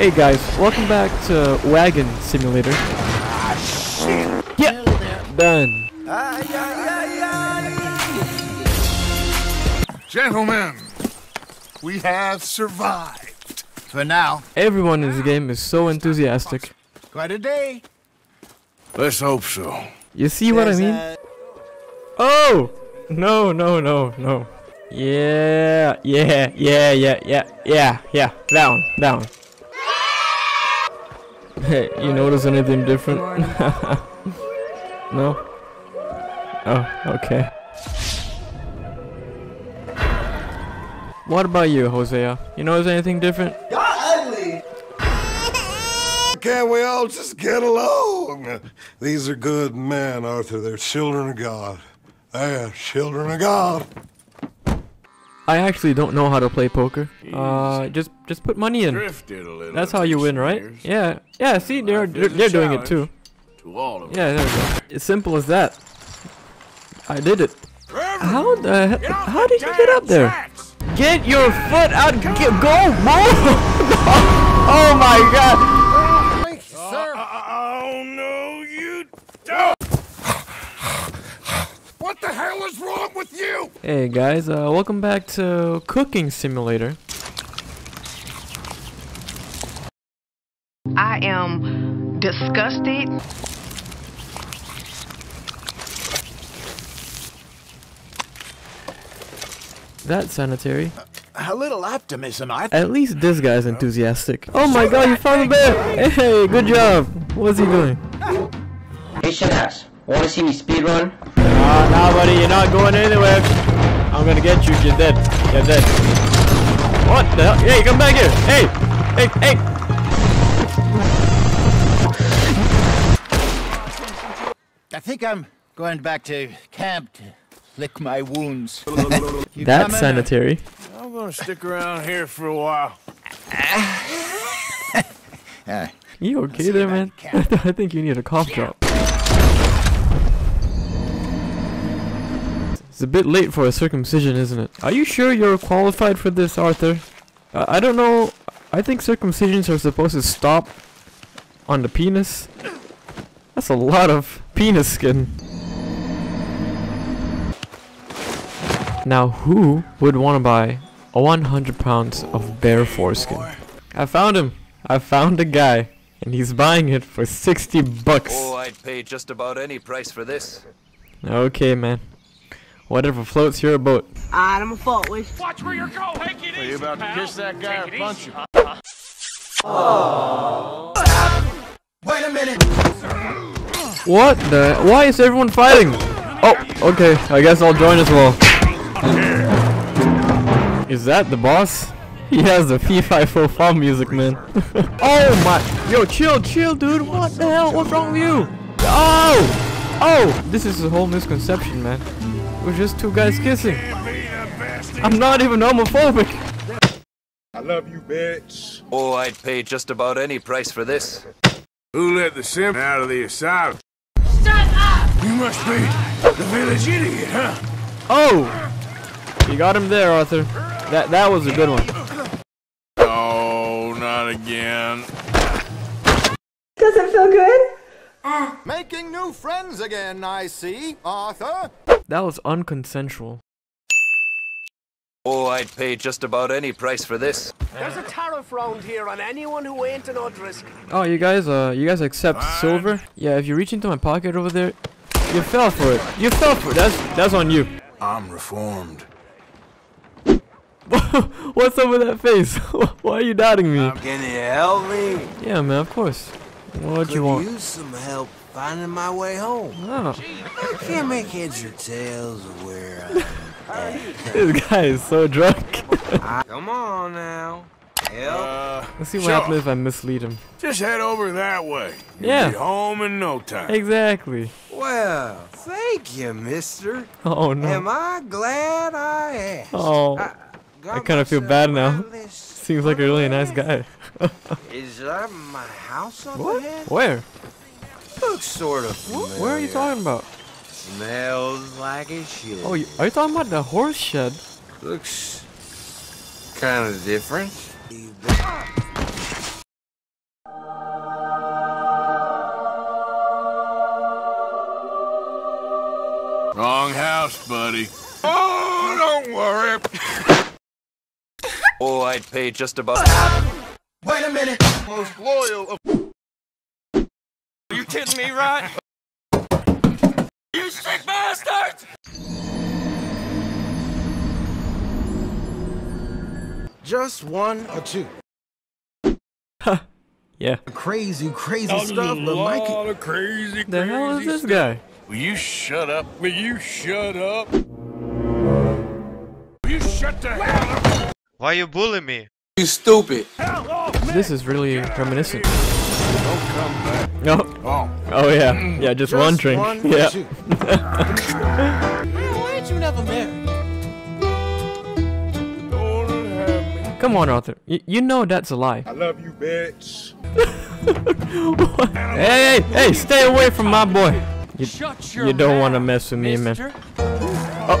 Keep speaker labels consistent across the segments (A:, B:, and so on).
A: Hey guys, welcome back to Wagon Simulator. Yeah, done.
B: Gentlemen, we have survived. For now.
A: Everyone in this game is so enthusiastic.
B: Quite a day. Let's hope so.
A: You see what I mean? Oh! No, no, no, no. Yeah, yeah, yeah, yeah, yeah, yeah, yeah. Down, down. Hey, you notice anything different? no? Oh, okay. What about you, Hosea? You notice anything different?
C: Can't we all just get along? These are good men, Arthur. They're children of God. They're children of God.
A: I actually don't know how to play poker. Uh, just just put money in.
B: Drifted a little.
A: That's how you win, right? Yeah, yeah. See, they're they're, they're doing it too.
B: To all of
A: Yeah, there we go. It's simple as that. I did it. How the how did you get up there? Get your foot out! Get, go! Move! oh my god!
B: Oh no, you don't! What the hell is wrong with you?
A: Hey guys, uh, welcome back to Cooking Simulator.
D: I am disgusted.
A: That's sanitary.
B: A little optimism, I
A: At least this guy's enthusiastic. Oh my god, you found a bear! Hey, good job! What's he doing?
E: Hey, Shadax, wanna see me speedrun?
A: Nah, nah, buddy, you're not going anywhere. I'm gonna get you. You're dead. You're dead. What the hell? Hey, come back here. Hey, hey, hey.
F: I think I'm going back to camp to lick my wounds. You
A: That's sanitary.
B: I'm gonna stick around here for a while.
F: Uh,
A: You okay there, man? I think you need a cough drop. It's a bit late for a circumcision, isn't it? Are you sure you're qualified for this, Arthur? Uh, I don't know. I think circumcisions are supposed to stop on the penis. That's a lot of penis skin. Now, who would want to buy 100 pounds of bear foreskin? I found him. I found a guy, and he's buying it for 60 bucks.
G: Oh, I'd pay just about any price for this.
A: Okay, man. Whatever floats your boat.
D: I'm a fault with.
B: Are going, Kiddie. you about to kiss that guy or punch him? Uh-huh.
A: What the? Why is everyone fighting? Oh, okay. I guess I'll join as well. Is that the boss? He has the P5 farm music, man. oh my! Yo, chill, chill, dude. What the hell? What's wrong with you? Oh! Oh! This is a whole misconception, man. We're just two guys kissing. I'm not even homophobic.
C: I love you, bitch.
G: Oh, I'd pay just about any price for this.
B: Who let the simp out of the asylum? Shut up! You must be the village idiot, huh?
A: Oh! You got him there, Arthur. That that was a good one.
B: Oh, not again. Doesn't feel good?
F: Uh, Making new friends again, I see, Arthur.
A: That was unconsensual.
G: Oh, I'd pay just about any price for this.
H: There's a tariff round here on anyone who ain't an Odrisk.
A: Oh, you guys, uh, you guys accept silver? Yeah, if you reach into my pocket over there, you fell for it. You fell for it. That's that's on you.
B: I'm reformed.
A: What's up with that face? Why are you doubting me?
I: Can you help me?
A: Yeah, man, of course. What
I: do
A: you want?
I: use some help finding my way home.
A: Oh,
I: Can't make heads or tails of where I'm
A: this guy is so drunk.
I: Come on now. Help.
B: Uh,
A: Let's see what
B: sure.
A: happens if I mislead him.
B: Just head over that way. You'll
A: Yeah.
B: Be home in no time.
A: Exactly.
I: Well, thank you, mister.
A: Oh no. Am.
I: I glad I asked?
A: Oh,
I: got
A: I kinda feel bad now.
I: out of this
A: seems like a really nice guy.
I: Is that my house up
A: What?
I: ahead?
A: Where?
I: looks sort of familiar.
A: Where are you talking about?
I: Smells like a shed.
A: Oh, are you talking about the horse shed?
I: Looks kind of different.
B: Wrong house, buddy. Oh, don't worry.
G: oh, I'd pay just about.
I: Wait a minute.
B: Most loyal of
G: you kidding me, right? you sick bastards!
I: Just one or two. Huh.
A: Yeah.
I: Crazy, crazy stuff, but Mike.
B: of crazy,
A: The hell is this guy?
B: Will you shut up? Will you shut up? Will you shut the hell up?
J: Why you bullying me?
I: You stupid.
A: This is really reminiscent.
B: Don't come back.
A: No.
B: Oh.
A: Oh yeah. Yeah, just, one drink.
I: one
A: yeah.
I: two.
F: Why ain't you never married?
B: Don't have me.
A: Come on, Arthur. Y you know that's a lie.
B: I love you, bitch.
A: hey, hey, hey, stay away from my boy. You, you don't want to mess with me, man. Oh.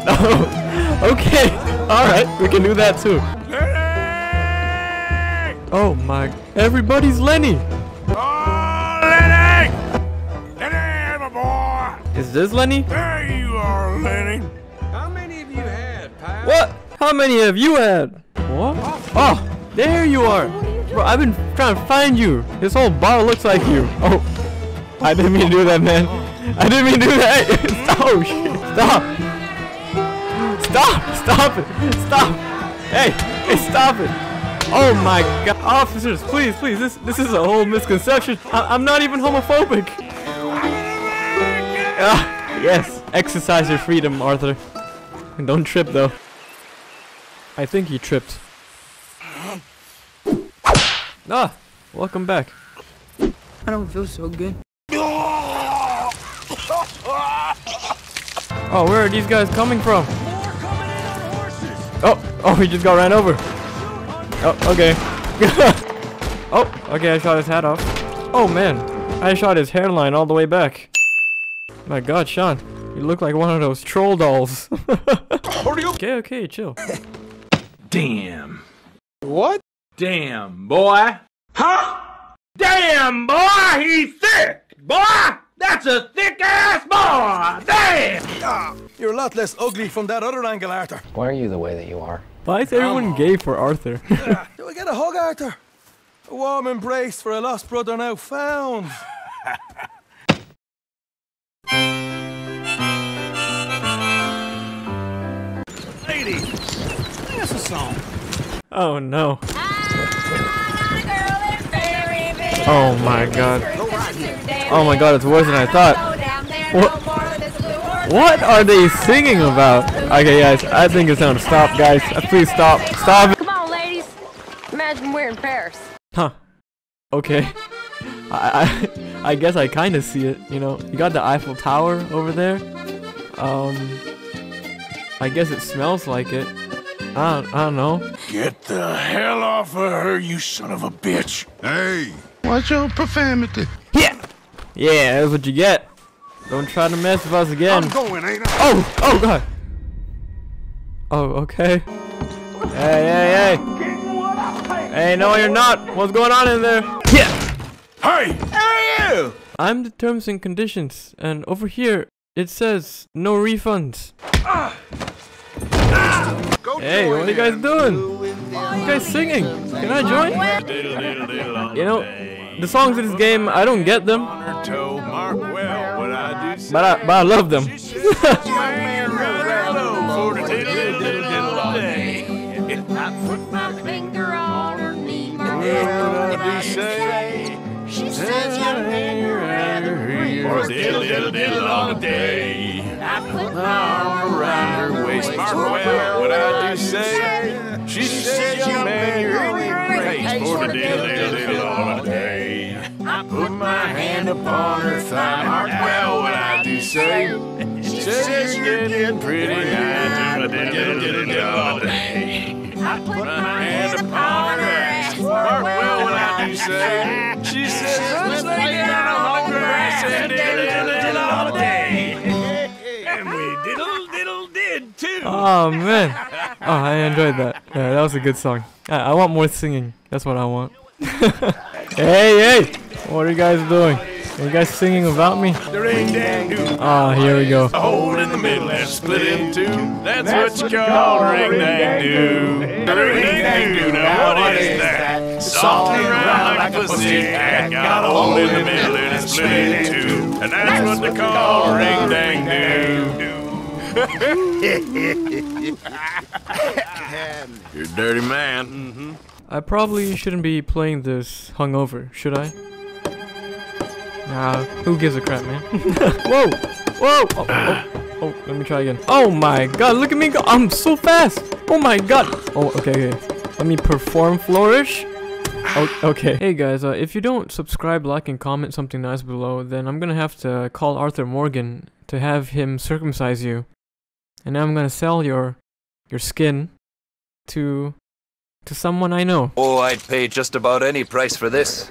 A: okay. All right, we can do that too.
B: Lenny!
A: Oh my. Everybody's Lenny. Is this Lenny?
B: There you are, Lenny. How many of you had, pal?
A: What? How many have you had? What? Oh, there you are. Bro, I've been trying to find you. This whole bar looks like you. Oh, I didn't mean to do that, man. I didn't mean to do that. oh, shit. Stop. Stop. Stop it. Stop. Hey, hey, stop it. Oh my god. Officers, please, please. This this is a whole misconception. I, I'm not even homophobic. Ah, yes. Exercise your freedom, Arthur. And don't trip, though. I think he tripped. Ah, welcome back.
D: I don't feel so good.
A: Oh, where are these guys coming from? Oh, oh, he just got ran over. Oh, okay. oh, okay, I shot his hat off. Oh man, I shot his hairline all the way back. My god, Sean, you look like one of those troll dolls. okay, okay, chill.
B: Damn.
I: What?
B: Damn, boy. Huh? Damn, boy, he's thick. Boy, that's a thick ass boy. Damn.
I: You're a lot less ugly from that other angle, Arthur.
E: Why are you the way that you are?
A: Why is everyone gay for Arthur?
I: Do we get a hug, Arthur? A warm embrace for a lost brother now found.
B: Lady, sing us a song.
A: oh no. Oh my god. Oh my god, it's worse than I thought. What? What are they singing about? Okay, guys, I think it's time to stop, guys. Uh, Please stop. Stop it.
D: Come on, ladies. Imagine we're in Paris.
A: Huh. Okay. I, I, I guess I kind of see it, you know. You got the Eiffel Tower over there. Um, I guess it smells like it. I don't, I don't know.
B: Get the hell off of her, you son of a bitch.
C: Hey, watch your profanity.
A: Yeah! Yeah, that's what you get. Don't try to mess with us again.
C: I'm going, ain't I?
A: Oh! Oh, God! Oh, okay. Hey, hey, hey! Hey, no, you're not! What's going on in there? Yeah!
B: Hey, hey you!
A: I'm the terms and conditions, and over here, it says no refunds. Hey, what are you guys doing? You guys singing? Can I join? You know, the songs in this game, I don't get them,
B: Toe, mark well what I do say.
A: but I, but I love them.
B: I do say.
D: She says your
B: Or diddle diddle diddle all the day.
D: I put
B: My arm around her waist. Mark well what I do say. She says, young man, you're in your place. For the diddle diddle diddle all the day. I put my hand upon her thigh. Mark well what I do say. She says you're getting pretty nice. For the diddle diddle diddle all day. I put my
A: Oh man. Oh, I enjoyed that. Yeah, that was a good song. I, I want more singing. That's what I want. hey, hey! What are you guys doing? Are you guys singing about me?
B: Ring dang doo.
A: Ah, here we go.
B: A hole in the middle and split in two. That's, what you call ring dang doo. Ring dang doo. Now what is that? Salting around like a pussy cat. Got a hole in the middle and it's split in two. And that's what they call ring dang doo. You're a dirty man. Mm-hmm.
A: I probably shouldn't be playing this hungover, should I? Nah, who gives a crap, man? Whoa! Whoa! Oh, oh, oh, let me try again. Oh my god, look at me go! I'm so fast! Oh my god! Oh, okay, okay. Let me perform flourish. Oh, okay. Hey guys, uh, if you don't subscribe, like, and comment something nice below, then I'm gonna have to call Arthur Morgan to have him circumcise you. And then I'm gonna sell your your skin to to someone I know.
G: Oh, I'd pay just about any price for this.